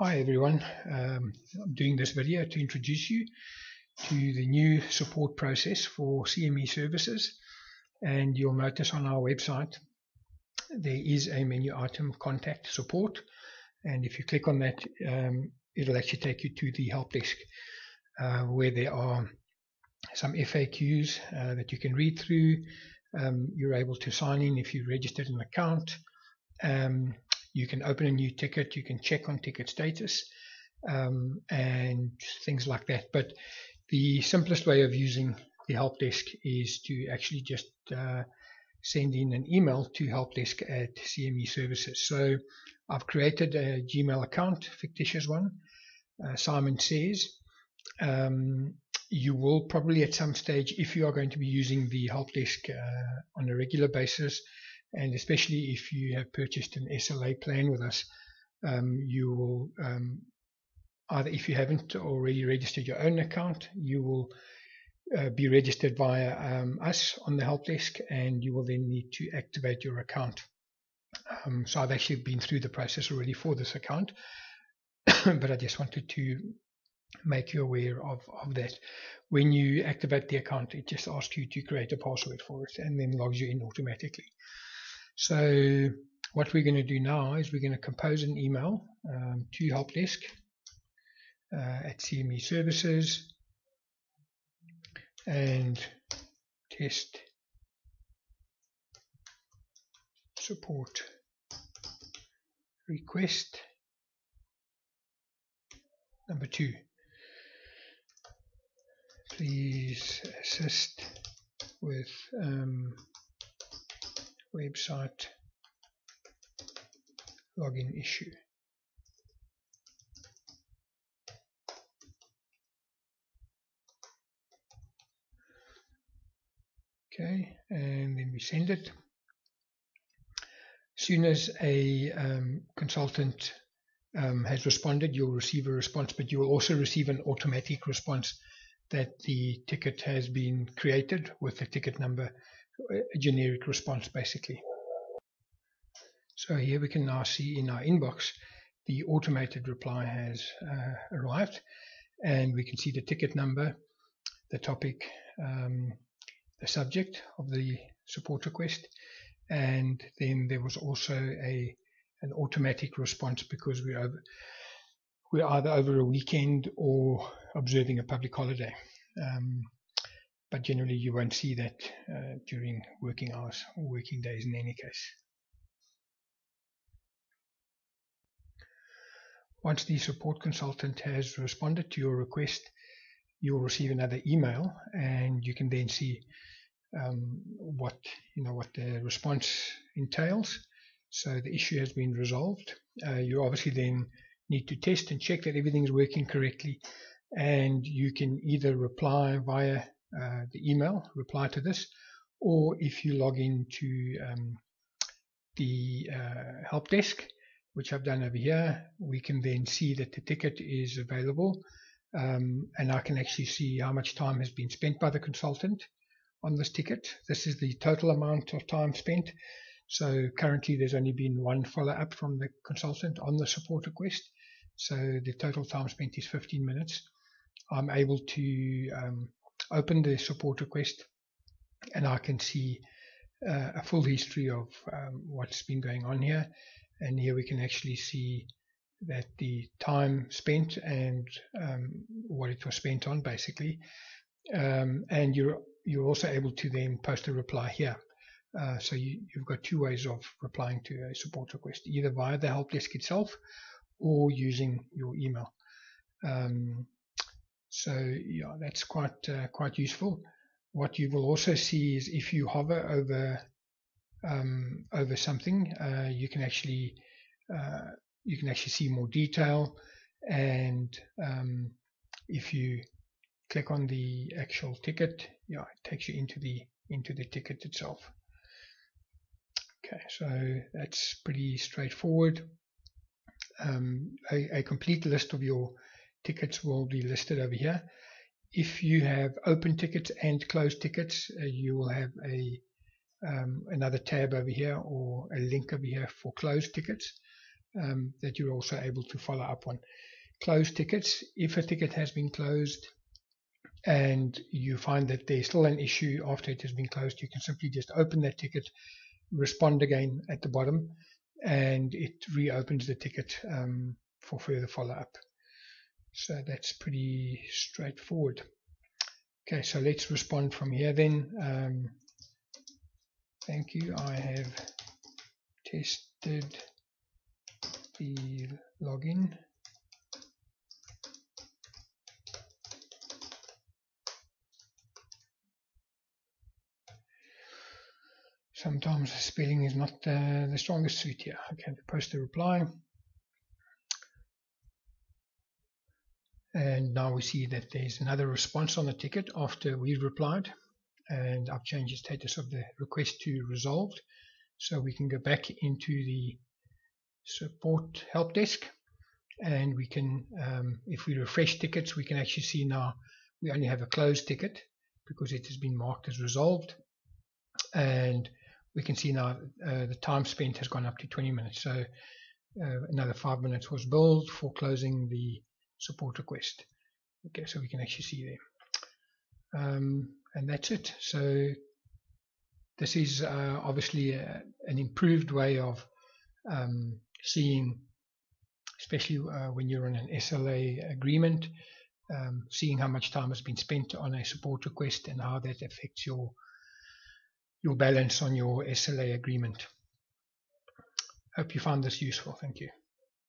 Hi everyone, um, I'm doing this video to introduce you to the new support process for CME services and you'll notice on our website there is a menu item contact support and if you click on that um, it'll actually take you to the help desk uh, where there are some FAQs uh, that you can read through. Um, you're able to sign in if you registered an account. Um, you can open a new ticket, you can check on ticket status, um, and things like that. But the simplest way of using the help desk is to actually just uh, send in an email to helpdesk at CME Services. So I've created a Gmail account, fictitious one. Uh, Simon says um, you will probably at some stage, if you are going to be using the help desk uh, on a regular basis, and especially if you have purchased an SLA plan with us, um, you will um, either if you haven't already registered your own account, you will uh, be registered via um, us on the help desk, and you will then need to activate your account. Um, so I've actually been through the process already for this account, but I just wanted to make you aware of, of that. When you activate the account, it just asks you to create a password for it and then logs you in automatically. So what we're going to do now is we're going to compose an email um, to helpdesk uh, at CME services and test support request number two. Please assist with um, website login issue. Okay, and then we send it. As soon as a um, consultant um, has responded, you'll receive a response, but you will also receive an automatic response that the ticket has been created with the ticket number a generic response basically. So here we can now see in our inbox the automated reply has uh, arrived and we can see the ticket number, the topic, um, the subject of the support request and then there was also a an automatic response because we're we're either over a weekend or observing a public holiday. Um, but generally you won't see that uh, during working hours or working days in any case. Once the support consultant has responded to your request, you'll receive another email and you can then see um, what you know what the response entails. So the issue has been resolved. Uh, you obviously then need to test and check that everything is working correctly and you can either reply via uh, the email, reply to this, or if you log into um, the uh, help desk, which I've done over here, we can then see that the ticket is available um, and I can actually see how much time has been spent by the consultant on this ticket. This is the total amount of time spent. So currently there's only been one follow-up from the consultant on the support request. So the total time spent is 15 minutes. I'm able to um, open the support request and I can see uh, a full history of um, what's been going on here. And here we can actually see that the time spent and um, what it was spent on basically. Um, and you're you're also able to then post a reply here. Uh, so you, have got two ways of replying to a support request either via the help desk itself or using your email. Um, so yeah, that's quite uh, quite useful. What you will also see is if you hover over um, over something, uh, you can actually uh, you can actually see more detail, and um, if you click on the actual ticket, yeah, it takes you into the into the ticket itself. Okay, so that's pretty straightforward. Um, a, a, complete list of your tickets will be listed over here. If you have open tickets and closed tickets, uh, you will have a um, another tab over here or a link over here for closed tickets. um, that you're also able to follow up on. Closed tickets, if a ticket has been closed and you find that there's still an issue after it has been closed, you can simply just open that ticket, respond again at the bottom, and it reopens the ticket um, for further follow-up. So that's pretty straightforward. Okay, so let's respond from here then. Um, thank you. I have tested the login. Sometimes spelling is not uh, the strongest suit here. Okay, post a reply. And now we see that there's another response on the ticket after we replied. And I've changed the status of the request to resolved. So we can go back into the support help desk and we can, um, if we refresh tickets, we can actually see now we only have a closed ticket because it has been marked as resolved. And we can see now uh, the time spent has gone up to 20 minutes. So uh, another five minutes was billed for closing the support request. Okay, so we can actually see there. Um, and that's it. So this is uh, obviously a, an improved way of um, seeing, especially uh, when you're on an SLA agreement, um, seeing how much time has been spent on a support request and how that affects your your balance on your SLA agreement. Hope you found this useful. Thank you.